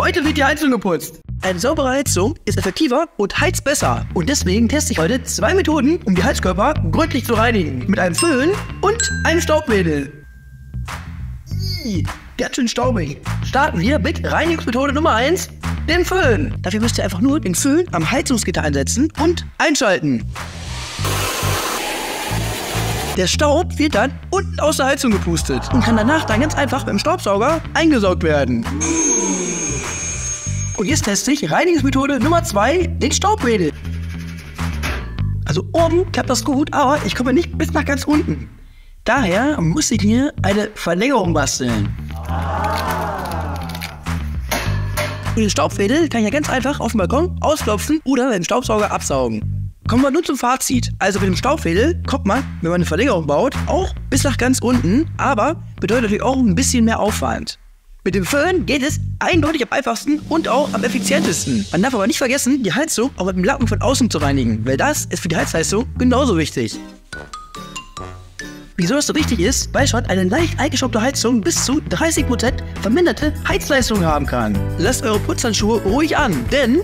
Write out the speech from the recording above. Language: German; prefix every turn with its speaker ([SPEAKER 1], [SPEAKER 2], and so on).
[SPEAKER 1] Heute wird die Heizung geputzt. Eine saubere Heizung ist effektiver und heizt besser. Und deswegen teste ich heute zwei Methoden, um die Heizkörper gründlich zu reinigen. Mit einem Föhn und einem Staubwedel. Ganz schön staubig. Starten wir mit Reinigungsmethode Nummer 1, den Föhn. Dafür müsst ihr einfach nur den Föhn am Heizungsgitter einsetzen und einschalten. Der Staub wird dann unten aus der Heizung gepustet und kann danach dann ganz einfach mit dem Staubsauger eingesaugt werden. Und jetzt teste ich Reinigungsmethode Nummer 2, den Staubwedel. Also oben klappt das gut, aber ich komme nicht bis nach ganz unten. Daher muss ich mir eine Verlängerung basteln. Und den Staubwedel kann ich ja ganz einfach auf dem Balkon ausklopfen oder dem Staubsauger absaugen. Kommen wir nun zum Fazit. Also mit dem Staubwedel kommt man, wenn man eine Verlängerung baut, auch bis nach ganz unten, aber bedeutet natürlich auch ein bisschen mehr Aufwand. Mit dem Föhn geht es eindeutig am einfachsten und auch am effizientesten. Man darf aber nicht vergessen, die Heizung auch mit dem Lappen von außen zu reinigen, weil das ist für die Heizleistung genauso wichtig. Wieso das so wichtig ist, weil schon eine leicht eingeschraubte Heizung bis zu 30% verminderte Heizleistung haben kann. Lasst eure Putzhandschuhe ruhig an, denn